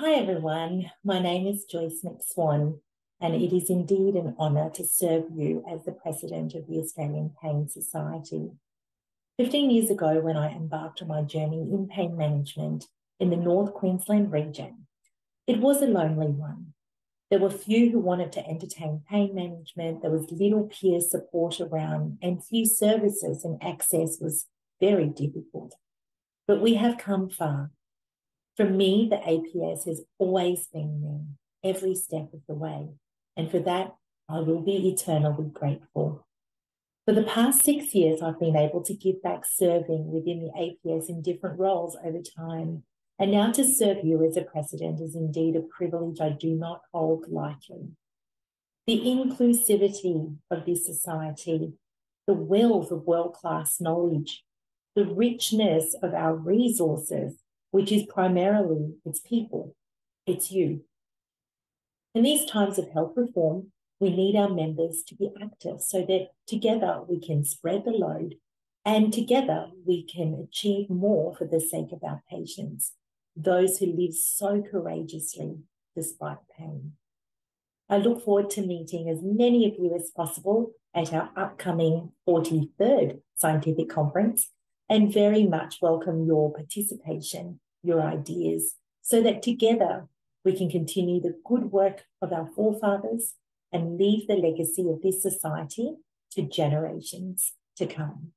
Hi, everyone. My name is Joyce McSwan, and it is indeed an honour to serve you as the President of the Australian Pain Society. 15 years ago, when I embarked on my journey in pain management in the North Queensland region, it was a lonely one. There were few who wanted to entertain pain management. There was little peer support around, and few services and access was very difficult. But we have come far. For me, the APS has always been there, every step of the way. And for that, I will be eternally grateful. For the past six years, I've been able to give back serving within the APS in different roles over time. And now to serve you as a president is indeed a privilege I do not hold lightly. The inclusivity of this society, the wealth of world class knowledge, the richness of our resources, which is primarily its people, it's you. In these times of health reform, we need our members to be active so that together we can spread the load and together we can achieve more for the sake of our patients, those who live so courageously despite pain. I look forward to meeting as many of you as possible at our upcoming 43rd scientific conference and very much welcome your participation, your ideas, so that together we can continue the good work of our forefathers and leave the legacy of this society to generations to come.